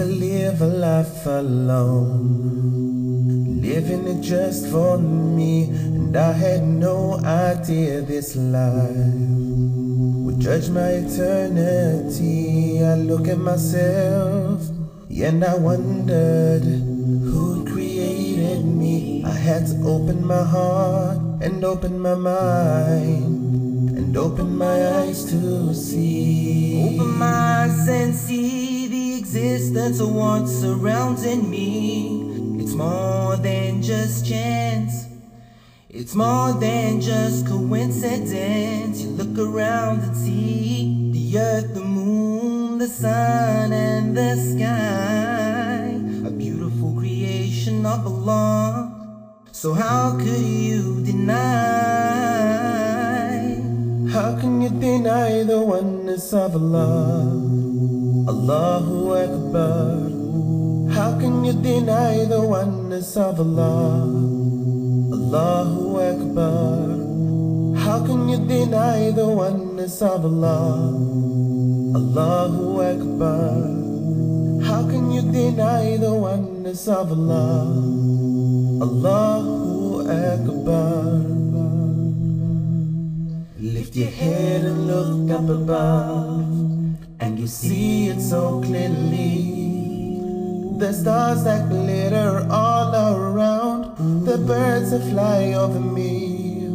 to live a life alone, living it just for me, and I had no idea this life would judge my eternity. I look at myself, and I wondered who created me. I had to open my heart and open my mind and open my eyes to see. Open my eyes and see existence of what's surrounding me. It's more than just chance. It's more than just coincidence. You look around and see the earth, the moon, the sun, and the sky. A beautiful creation of Allah. So how could you deny? How can you deny the oneness of Allah? Allahu Akbar. How can you deny the oneness of Allah? Allahu Akbar. How can you deny the oneness of Allah? Allahu Akbar. How can you deny the oneness of Allah? Allahu Akbar. Lift your head and look up above, you see it so clearly. The stars that glitter all around, the birds that fly over me.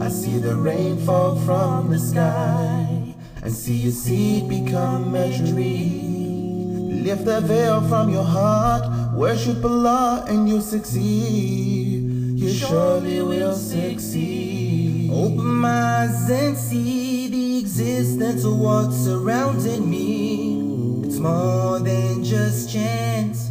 I see the rain fall from the sky, and see a seed become a tree. Lift the veil from your heart, worship Allah, and you succeed. You surely will succeed. Open my eyes and see existence of what's surrounding me. It's more than just chance.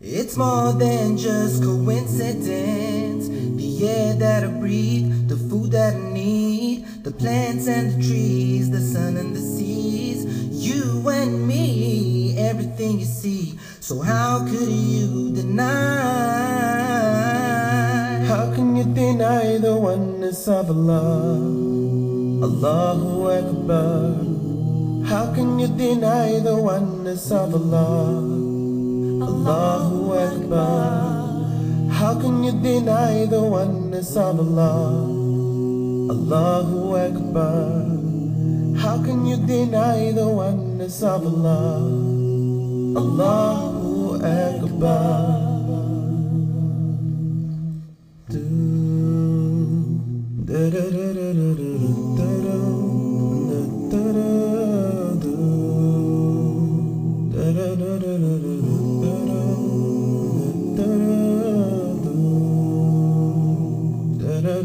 It's more than just coincidence. The air that I breathe, the food that I need, the plants and the trees, the sun and the seas, you and me, everything you see. So how could you deny? How can you deny the oneness of Allah? Allahu Akbar. How can you deny the oneness of Allah? Allahu Akbar. How can you deny the oneness of Allah? Allahu Akbar. How can you deny the oneness of Allah? Allahu Akbar. How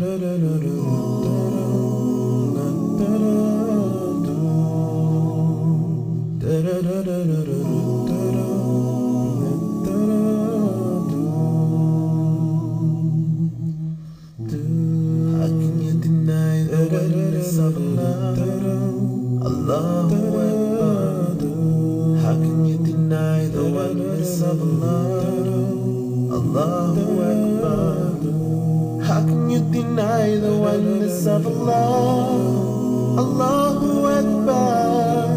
can you deny the oneness of Allah? Allahu you deny the oneness of Allah? Allah Allahu Akbar.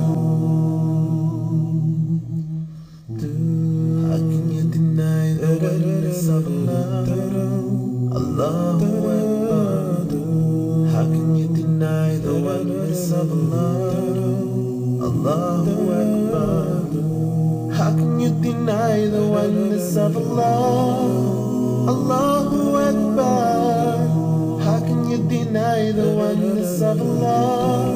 How can you deny the oneness of Allah? Allah Allahu Akbar. How can you deny the oneness of Allah? Allah Allahu Akbar. How can you deny the oneness of Allah? The oneness of Allah?